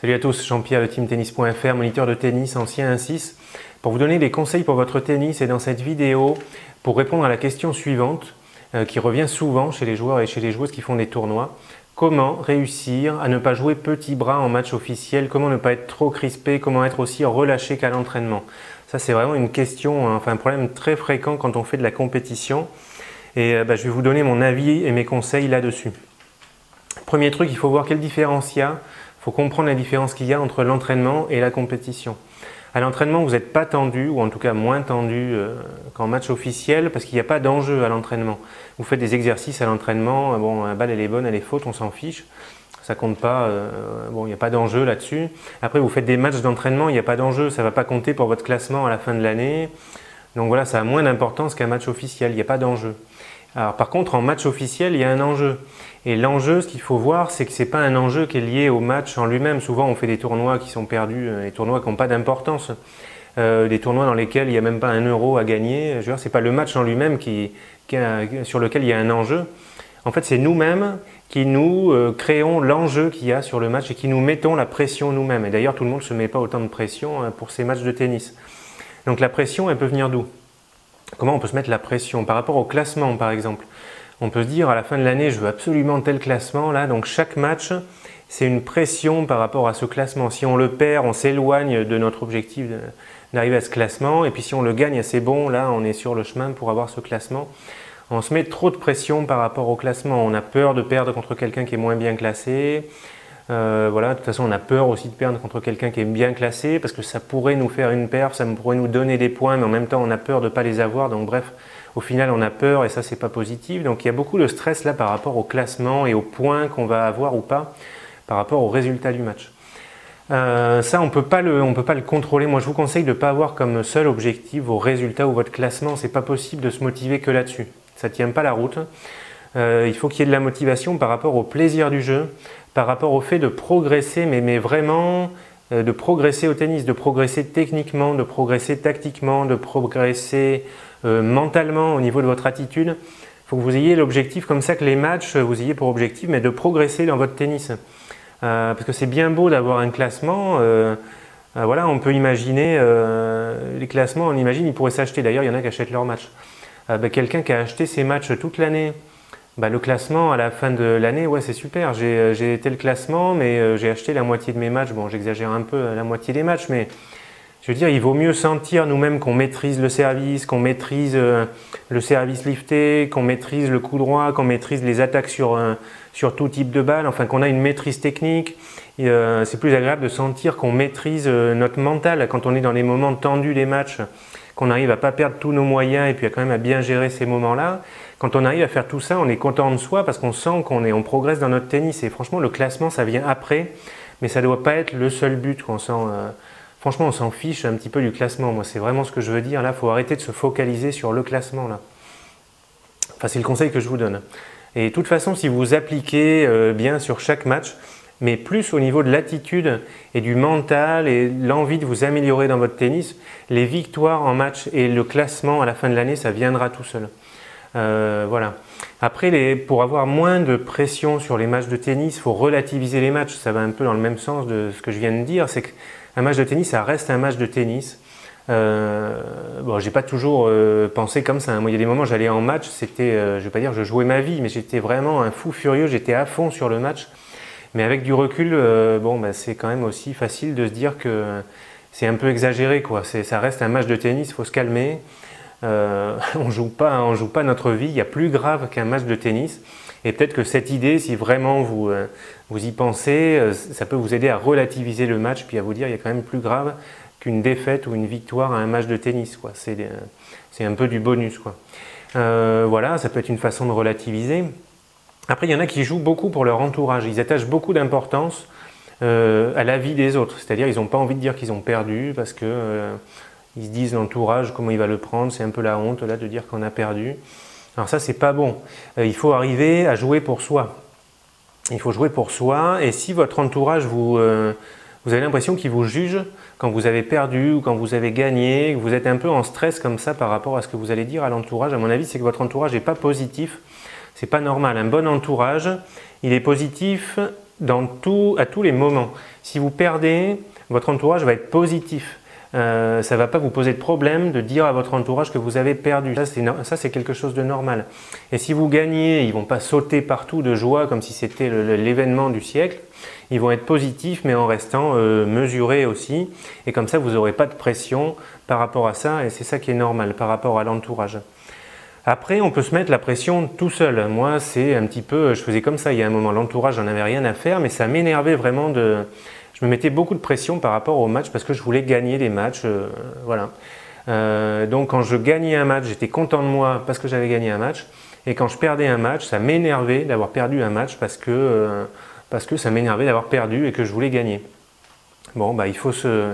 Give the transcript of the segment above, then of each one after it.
Salut à tous, Jean-Pierre de teamtennis.fr, moniteur de tennis, ancien 1-6, pour vous donner des conseils pour votre tennis et dans cette vidéo, pour répondre à la question suivante, euh, qui revient souvent chez les joueurs et chez les joueuses qui font des tournois. Comment réussir à ne pas jouer petit bras en match officiel? Comment ne pas être trop crispé? Comment être aussi relâché qu'à l'entraînement? Ça, c'est vraiment une question, hein, enfin un problème très fréquent quand on fait de la compétition. Et euh, bah, je vais vous donner mon avis et mes conseils là-dessus. Premier truc, il faut voir quelle différence il y a il faut comprendre la différence qu'il y a entre l'entraînement et la compétition. À l'entraînement, vous n'êtes pas tendu, ou en tout cas moins tendu euh, qu'en match officiel, parce qu'il n'y a pas d'enjeu à l'entraînement. Vous faites des exercices à l'entraînement, bon, la balle elle est bonne, elle est faute, on s'en fiche. Ça compte pas, euh, bon, il n'y a pas d'enjeu là-dessus. Après, vous faites des matchs d'entraînement, il n'y a pas d'enjeu, ça ne va pas compter pour votre classement à la fin de l'année. Donc voilà, ça a moins d'importance qu'un match officiel, il n'y a pas d'enjeu. Alors par contre, en match officiel, il y a un enjeu. Et l'enjeu, ce qu'il faut voir, c'est que ce n'est pas un enjeu qui est lié au match en lui-même. Souvent, on fait des tournois qui sont perdus, euh, des tournois qui n'ont pas d'importance. Euh, des tournois dans lesquels il n'y a même pas un euro à gagner. Je veux c'est pas le match en lui-même qui, sur lequel il y a un enjeu. En fait, c'est nous-mêmes qui nous euh, créons l'enjeu qu'il y a sur le match et qui nous mettons la pression nous-mêmes. Et d'ailleurs, tout le monde ne se met pas autant de pression pour ces matchs de tennis. Donc la pression, elle peut venir d'où? Comment on peut se mettre la pression? Par rapport au classement, par exemple. On peut se dire, à la fin de l'année, je veux absolument tel classement. Là, donc chaque match, c'est une pression par rapport à ce classement. Si on le perd, on s'éloigne de notre objectif d'arriver à ce classement. Et puis si on le gagne assez bon, là, on est sur le chemin pour avoir ce classement. On se met trop de pression par rapport au classement. On a peur de perdre contre quelqu'un qui est moins bien classé. Euh, voilà, de toute façon, on a peur aussi de perdre contre quelqu'un qui est bien classé parce que ça pourrait nous faire une perf, ça pourrait nous donner des points, mais en même temps, on a peur de ne pas les avoir. Donc, bref, au final, on a peur et ça, c'est pas positif. Donc, il y a beaucoup de stress là par rapport au classement et aux points qu'on va avoir ou pas par rapport au résultat du match. Euh, ça, on ne peut pas le contrôler. Moi, je vous conseille de ne pas avoir comme seul objectif vos résultats ou votre classement. C'est pas possible de se motiver que là-dessus. Ça ne tient pas la route. Euh, il faut qu'il y ait de la motivation par rapport au plaisir du jeu, par rapport au fait de progresser, mais, vraiment euh, de progresser au tennis, de progresser techniquement, de progresser tactiquement, de progresser euh, mentalement au niveau de votre attitude. Il faut que vous ayez l'objectif comme ça que les matchs, vous ayez pour objectif, mais de progresser dans votre tennis. Euh, parce que c'est bien beau d'avoir un classement. voilà, on peut imaginer les classements, on imagine, ils pourraient s'acheter. D'ailleurs, il y en a qui achètent leurs matchs. Ben, quelqu'un qui a acheté ses matchs toute l'année, bah, le classement à la fin de l'année, ouais, c'est super. J'ai euh, été le classement, mais euh, j'ai acheté la moitié de mes matchs. Bon, j'exagère un peu euh, la moitié des matchs, mais je veux dire, il vaut mieux sentir nous-mêmes qu'on maîtrise le service, qu'on maîtrise le service lifté, qu'on maîtrise le coup droit, qu'on maîtrise les attaques sur, sur tout type de balle, enfin qu'on a une maîtrise technique. C'est plus agréable de sentir qu'on maîtrise notre mental quand on est dans les moments tendus des matchs qu'on arrive à pas perdre tous nos moyens et puis à quand même à bien gérer ces moments-là. Quand on arrive à faire tout ça, on est content de soi parce qu'on sent qu'on est, on progresse dans notre tennis. Et franchement, le classement, ça vient après, mais ça ne doit pas être le seul but qu'on sent. Euh, franchement, on s'en fiche un petit peu du classement. Moi, c'est vraiment ce que je veux dire. Là, il faut arrêter de se focaliser sur le classement. Là. Enfin, c'est le conseil que je vous donne. Et de toute façon, si vous appliquez euh, bien sur chaque match, mais plus au niveau de l'attitude et du mental et l'envie de vous améliorer dans votre tennis, les victoires en match et le classement à la fin de l'année, ça viendra tout seul. Euh, voilà. Après, pour avoir moins de pression sur les matchs de tennis, il faut relativiser les matchs. Ça va un peu dans le même sens de ce que je viens de dire. C'est qu'un match de tennis, ça reste un match de tennis. Euh, bon, j'ai pas toujours euh, pensé comme ça. Hein. Il y a des moments, j'allais en match, c'était, euh, je vais pas dire, je jouais ma vie, mais j'étais vraiment un fou furieux. J'étais à fond sur le match. Mais avec du recul, bon, bah, c'est quand même aussi facile de se dire que c'est un peu exagéré, quoi. Ça reste un match de tennis, faut se calmer. Euh, on joue pas, on joue pas notre vie. Il y a plus grave qu'un match de tennis. Et peut-être que cette idée, si vraiment vous, euh, vous y pensez, ça peut vous aider à relativiser le match, puis à vous dire il y a quand même plus grave qu'une défaite ou une victoire à un match de tennis. C'est un peu du bonus. Voilà, ça peut être une façon de relativiser. Après, il y en a qui jouent beaucoup pour leur entourage. Ils attachent beaucoup d'importance euh, à la vie des autres. C'est-à-dire, ils n'ont pas envie de dire qu'ils ont perdu parce que euh, ils se disent l'entourage, comment il va le prendre. C'est un peu la honte là de dire qu'on a perdu. Alors ça, c'est pas bon. Euh, il faut arriver à jouer pour soi. Il faut jouer pour soi. Et si votre entourage vous vous avez l'impression qu'il vous juge quand vous avez perdu ou quand vous avez gagné, vous êtes un peu en stress comme ça par rapport à ce que vous allez dire à l'entourage. À mon avis, c'est que votre entourage n'est pas positif c'est pas normal. Un bon entourage, il est positif dans tout, à tous les moments. Si vous perdez, votre entourage va être positif. Euh, ça ne va pas vous poser de problème de dire à votre entourage que vous avez perdu. Ça, c'est quelque chose de normal. Et si vous gagnez, ils ne vont pas sauter partout de joie comme si c'était l'événement du siècle. Ils vont être positifs, mais en restant euh, mesurés aussi. Et comme ça, vous n'aurez pas de pression par rapport à ça. Et c'est ça qui est normal par rapport à l'entourage. Après, on peut se mettre la pression tout seul. Moi, c'est un petit peu, je faisais comme ça. Il y a un moment, l'entourage, j'en avais rien à faire, mais ça m'énervait vraiment de, je me mettais beaucoup de pression par rapport au match parce que je voulais gagner des matchs. Euh, voilà. Euh, donc quand je gagnais un match, j'étais content de moi parce que j'avais gagné un match. Et quand je perdais un match, ça m'énervait d'avoir perdu un match parce que, euh, parce que ça m'énervait d'avoir perdu et que je voulais gagner. Bon, bah, il faut, se,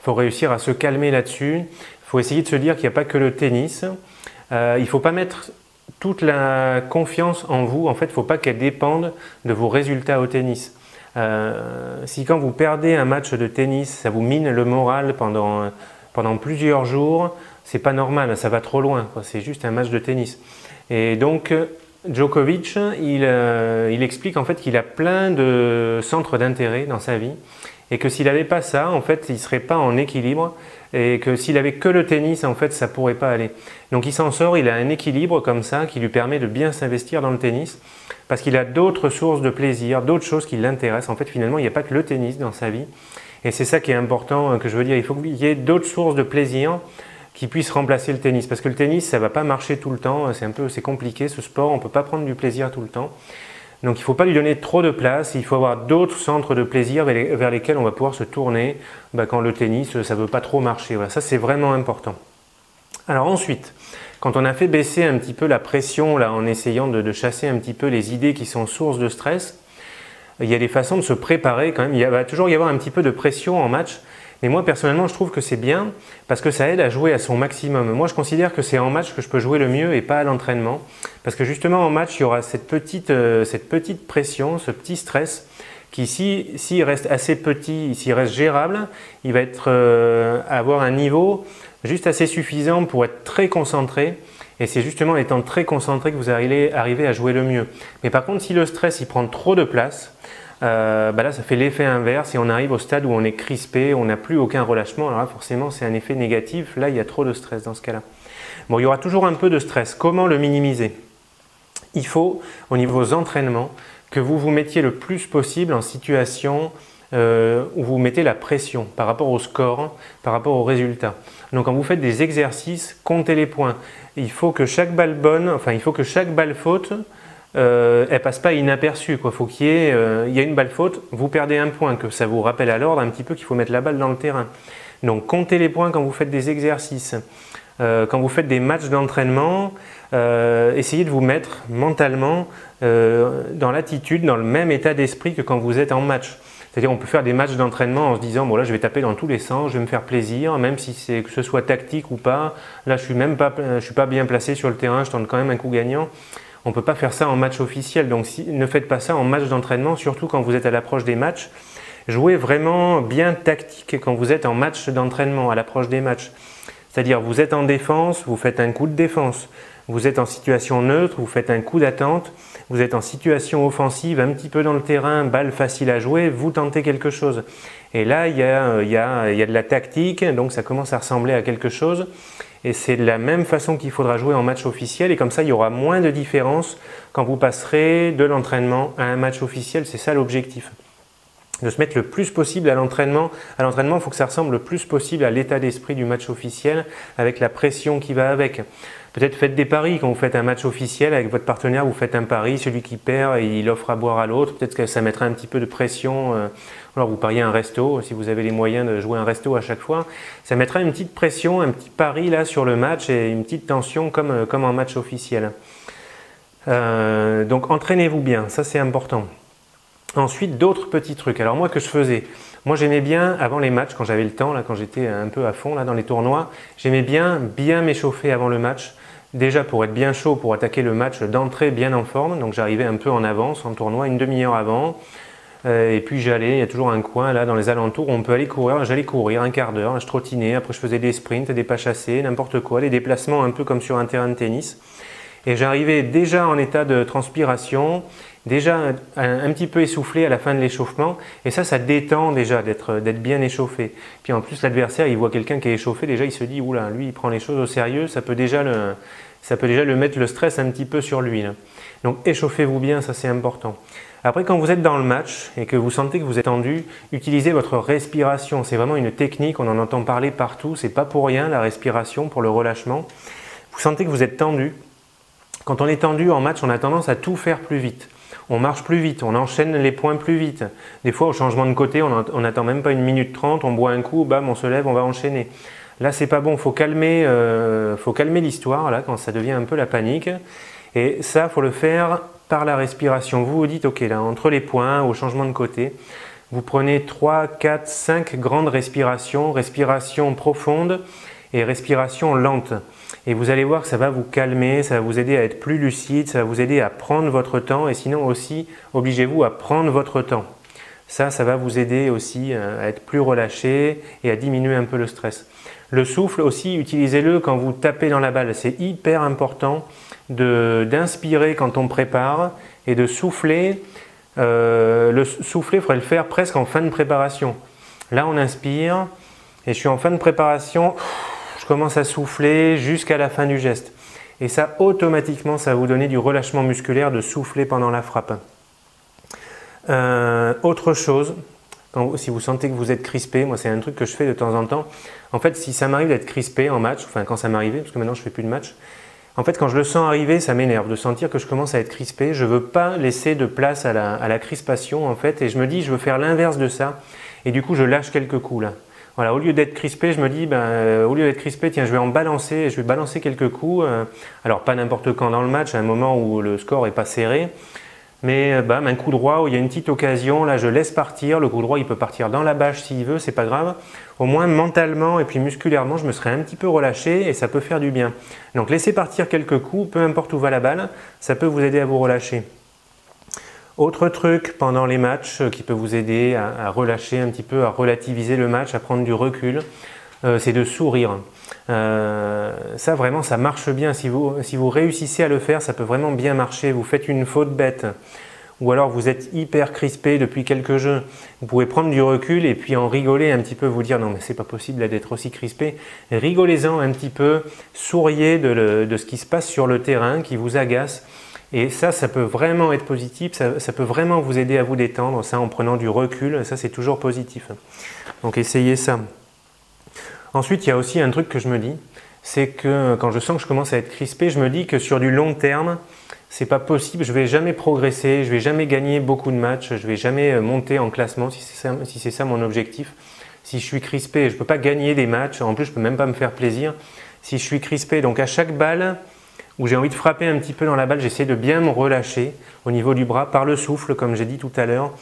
faut réussir à se calmer là-dessus. Il faut essayer de se dire qu'il n'y a pas que le tennis. il ne faut pas mettre toute la confiance en vous. En fait, il ne faut pas qu'elle dépende de vos résultats au tennis. Euh, si quand vous perdez un match de tennis, ça vous mine le moral pendant, pendant plusieurs jours, c'est pas normal, ça va trop loin, c'est juste un match de tennis. Et donc, Djokovic, il, euh, il explique en fait qu'il a plein de centres d'intérêt dans sa vie et que s'il n'avait pas ça, en fait, il ne serait pas en équilibre et que s'il avait que le tennis, en fait, ça pourrait pas aller. Donc il s'en sort, il a un équilibre comme ça qui lui permet de bien s'investir dans le tennis parce qu'il a d'autres sources de plaisir, d'autres choses qui l'intéressent. En fait, finalement, il n'y a pas que le tennis dans sa vie. Et c'est ça qui est important euh, que je veux dire. Il faut qu'il y ait d'autres sources de plaisir qui puissent remplacer le tennis. Parce que le tennis, ça ne va pas marcher tout le temps. C'est un peu, c'est compliqué ce sport. On ne peut pas prendre du plaisir tout le temps. Donc il ne faut pas lui donner trop de place, il faut avoir d'autres centres de plaisir vers lesquels on va pouvoir se tourner bah, quand le tennis, ça ne veut pas trop marcher. Ça c'est vraiment important. Alors ensuite, quand on a fait baisser un petit peu la pression là, en essayant de, chasser un petit peu les idées qui sont sources de stress, il y a des façons de se préparer quand même. Il va toujours y avoir un petit peu de pression en match. Mais moi, personnellement, je trouve que c'est bien parce que ça aide à jouer à son maximum. Moi, je considère que c'est en match que je peux jouer le mieux et pas à l'entraînement. Parce que justement, en match, il y aura cette petite, euh, cette petite pression, ce petit stress qui, s'il reste assez petit, s'il reste gérable, il va être, euh, avoir un niveau juste assez suffisant pour être très concentré. Et c'est justement en étant très concentré que vous allez arriver à jouer le mieux. Mais par contre, si le stress il prend trop de place, euh, bah là ça fait l'effet inverse et on arrive au stade où on est crispé, on n'a plus aucun relâchement. Alors là forcément c'est un effet négatif, là il y a trop de stress dans ce cas-là. Bon, il y aura toujours un peu de stress. Comment le minimiser? Il faut, au niveau des entraînements, que vous vous mettiez le plus possible en situation euh, où vous mettez la pression par rapport au score, par rapport aux résultats. Donc quand vous faites des exercices, comptez les points. Il faut que chaque balle bonne, enfin il faut que chaque balle faute euh, elle passe pas inaperçue. Il faut qu'il y euh, il y a une balle faute, vous perdez un point, que ça vous rappelle à l'ordre un petit peu qu'il faut mettre la balle dans le terrain. Donc comptez les points quand vous faites des exercices. Euh, quand vous faites des matchs d'entraînement, euh, essayez de vous mettre mentalement dans l'attitude, dans le même état d'esprit que quand vous êtes en match. C'est-à-dire on peut faire des matchs d'entraînement en se disant bon là je vais taper dans tous les sens, je vais me faire plaisir, même si c'est que ce soit tactique ou pas. Là je suis même pas, je suis pas bien placé sur le terrain, je tente quand même un coup gagnant. On ne peut pas faire ça en match officiel, donc ne faites pas ça en match d'entraînement, surtout quand vous êtes à l'approche des matchs. Jouez vraiment bien tactique quand vous êtes en match d'entraînement, à l'approche des matchs. C'est-à-dire vous êtes en défense, vous faites un coup de défense. Vous êtes en situation neutre, vous faites un coup d'attente. Vous êtes en situation offensive, un petit peu dans le terrain, balle facile à jouer, vous tentez quelque chose. Et là, il y a, y a, il y a de la tactique, donc ça commence à ressembler à quelque chose. Et c'est de la même façon qu'il faudra jouer en match officiel. Et comme ça, il y aura moins de différence quand vous passerez de l'entraînement à un match officiel. C'est ça l'objectif. De se mettre le plus possible à l'entraînement. À l'entraînement, il faut que ça ressemble le plus possible à l'état d'esprit du match officiel avec la pression qui va avec. Peut-être faites des paris quand vous faites un match officiel avec votre partenaire, vous faites un pari, celui qui perd, il offre à boire à l'autre. Peut-être que ça mettra un petit peu de pression. Euh, alors vous pariez un resto, si vous avez les moyens de jouer un resto à chaque fois, ça mettra une petite pression, un petit pari là sur le match et une petite tension comme, euh, comme en match officiel. Euh, donc entraînez-vous bien, ça c'est important. Ensuite, d'autres petits trucs. Alors moi que je faisais, moi j'aimais bien avant les matchs, quand j'avais le temps, là, quand j'étais un peu à fond là, dans les tournois, j'aimais bien bien m'échauffer avant le match. Déjà pour être bien chaud, pour attaquer le match d'entrée bien en forme. Donc j'arrivais un peu en avance en tournoi, une demi-heure avant. Euh, et puis j'allais, il y a toujours un coin là dans les alentours où on peut aller courir. J'allais courir un quart d'heure, je trottinais, après je faisais des sprints, des pas chassés, n'importe quoi, les déplacements un peu comme sur un terrain de tennis. Et j'arrivais déjà en état de transpiration, déjà un, petit peu essoufflé à la fin de l'échauffement. Et ça, ça détend déjà d'être bien échauffé. Puis en plus, l'adversaire, il voit quelqu'un qui est échauffé, déjà il se dit, oula, lui, il prend les choses au sérieux, ça peut déjà le, mettre le stress un petit peu sur lui. Donc échauffez-vous bien, ça c'est important. Après, quand vous êtes dans le match et que vous sentez que vous êtes tendu, utilisez votre respiration. C'est vraiment une technique, on en entend parler partout. C'est pas pour rien la respiration pour le relâchement. Vous sentez que vous êtes tendu. Quand on est tendu en match, on a tendance à tout faire plus vite. On marche plus vite, on enchaîne les points plus vite. Des fois, au changement de côté, on n'attend même pas une minute trente, on boit un coup, bam, on se lève, on va enchaîner. Là, c'est pas bon, faut calmer, euh, faut calmer l'histoire là quand ça devient un peu la panique. Et ça, faut le faire par la respiration. Vous vous dites, ok, là, entre les points, au changement de côté, vous prenez 3, 4, 5 grandes respirations, respiration profonde et respiration lente. Et vous allez voir que ça va vous calmer, ça va vous aider à être plus lucide, ça va vous aider à prendre votre temps et sinon aussi, obligez-vous à prendre votre temps. Ça, ça va vous aider aussi euh, à être plus relâché et à diminuer un peu le stress. Le souffle aussi, utilisez-le quand vous tapez dans la balle. C'est hyper important d'inspirer quand on prépare et de souffler. Euh, le souffler, il faudrait le faire presque en fin de préparation. Là, on inspire et je suis en fin de préparation. Commence à souffler jusqu'à la fin du geste. Et ça, automatiquement, ça va vous donner du relâchement musculaire de souffler pendant la frappe. Euh, autre chose, si vous sentez que vous êtes crispé, moi c'est un truc que je fais de temps en temps. En fait, si ça m'arrive d'être crispé en match, enfin quand ça m'arrivait, parce que maintenant je fais plus de match, en fait quand je le sens arriver, ça m'énerve de sentir que je commence à être crispé. Je veux pas laisser de place à la, crispation en fait, et je me dis je veux faire l'inverse de ça, et du coup je lâche quelques coups là. Voilà, au lieu d'être crispé, je me dis, ben, euh, au lieu d'être crispé, tiens, je vais en balancer, je vais balancer quelques coups. Euh, alors pas n'importe quand dans le match, à un moment où le score est pas serré, mais bam, un coup droit où il y a une petite occasion, là je laisse partir, le coup droit il peut partir dans la bâche s'il veut, c'est pas grave. Au moins mentalement et puis musculairement, je me serais un petit peu relâché et ça peut faire du bien. Donc laissez partir quelques coups, peu importe où va la balle, ça peut vous aider à vous relâcher. Autre truc pendant les matchs qui peut vous aider à relâcher un petit peu, à relativiser le match, à prendre du recul, euh, c'est de sourire. Euh, ça vraiment, ça marche bien. Si vous, si vous réussissez à le faire, ça peut vraiment bien marcher. Vous faites une faute bête ou alors vous êtes hyper crispé depuis quelques jeux, vous pouvez prendre du recul et puis en rigoler un petit peu, vous dire non mais c'est pas possible d'être aussi crispé. Rigolez-en un petit peu, souriez de, de, ce qui se passe sur le terrain qui vous agace. Et ça, ça peut vraiment être positif, ça, peut vraiment vous aider à vous détendre, ça en prenant du recul, ça c'est toujours positif. Donc essayez ça. Ensuite, il y a aussi un truc que je me dis, c'est que quand je sens que je commence à être crispé, je me dis que sur du long terme, c'est pas possible, je vais jamais progresser, je vais jamais gagner beaucoup de matchs, je vais jamais euh, monter en classement si c'est ça, ça mon objectif. Si je suis crispé, je peux pas gagner des matchs, en plus je peux même pas me faire plaisir. Si je suis crispé, donc à chaque balle où j'ai envie de frapper un petit peu dans la balle, j'essaie de bien me relâcher au niveau du bras par le souffle, comme j'ai dit tout à l'heure.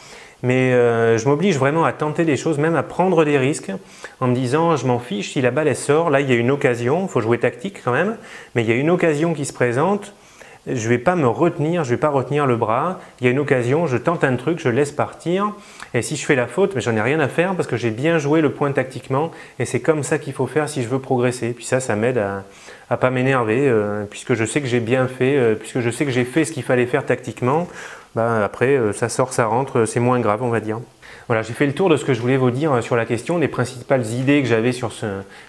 Mais euh, je m'oblige vraiment à tenter des choses, même à prendre des risques, en me disant je m'en fiche si la balle elle sort, là il y a une occasion, il faut jouer tactique quand même, mais il y a une occasion qui se présente, je ne vais pas me retenir, je ne vais pas retenir le bras, il y a une occasion, je tente un truc, je laisse partir, et si je fais la faute, mais j'en ai rien à faire parce que j'ai bien joué le point tactiquement, et c'est comme ça qu'il faut faire si je veux progresser. Puis ça, ça m'aide à ne pas m'énerver, euh, puisque je sais que j'ai bien fait, euh, puisque je sais que j'ai fait ce qu'il fallait faire tactiquement, bah, après, euh, ça sort, ça rentre, c'est moins grave, on va dire. Voilà, j'ai fait le tour de ce que je voulais vous dire sur la question, des principales idées que j'avais sur,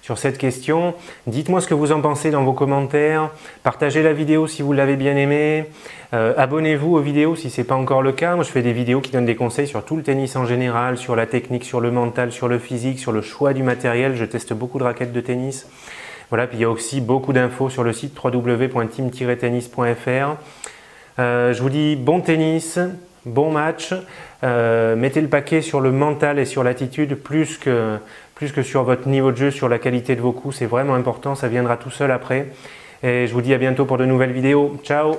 sur cette question. Dites-moi ce que vous en pensez dans vos commentaires. Partagez la vidéo si vous l'avez bien aimée. Abonnez-vous aux vidéos si ce n'est pas encore le cas. Moi, je fais des vidéos qui donnent des conseils sur tout le tennis en général, sur la technique, sur le mental, sur le physique, sur le choix du matériel. Je teste beaucoup de raquettes de tennis. Voilà, puis il y a aussi beaucoup d'infos sur le site www.team-tennis.fr. Euh, je vous dis bon tennis, bon match. Euh, mettez le paquet sur le mental et sur l'attitude plus que, plus que sur votre niveau de jeu, sur la qualité de vos coups. C'est vraiment important, ça viendra tout seul après. Et je vous dis à bientôt pour de nouvelles vidéos. Ciao